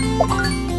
Bye.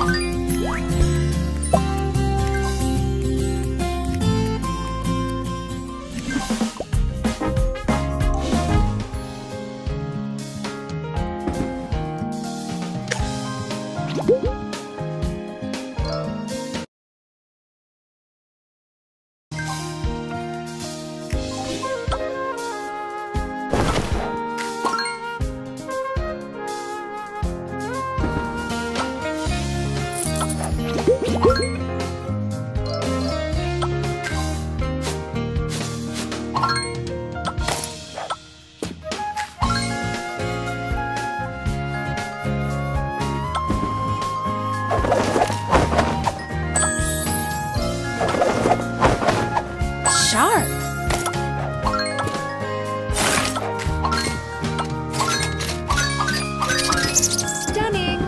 Sharp. Stunning.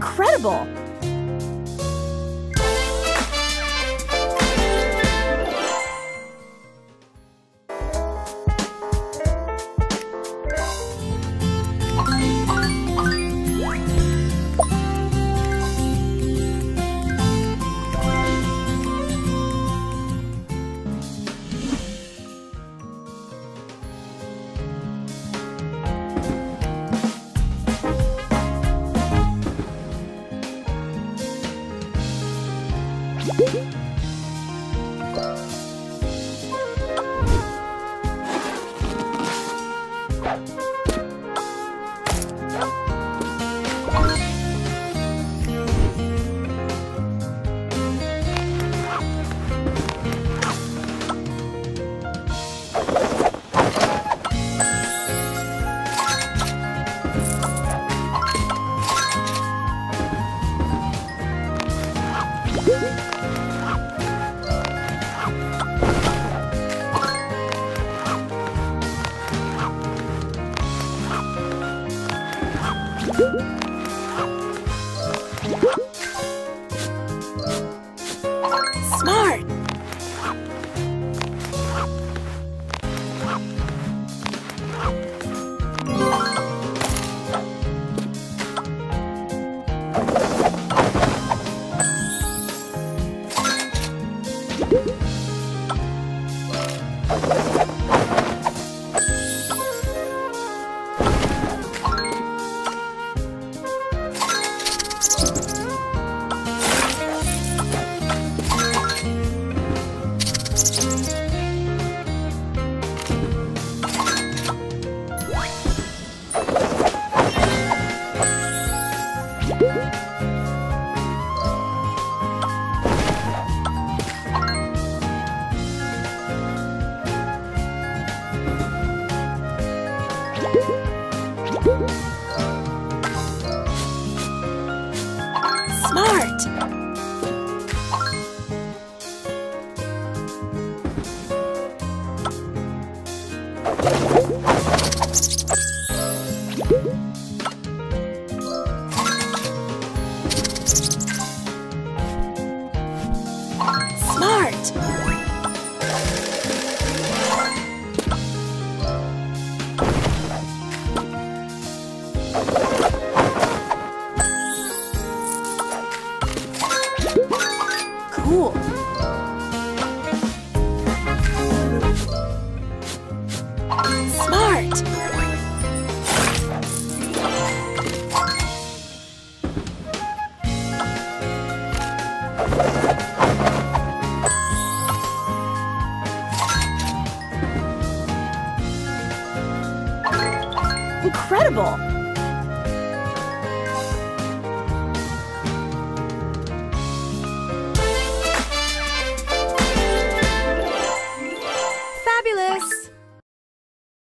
Incredible. Smart. Smart! you 哦。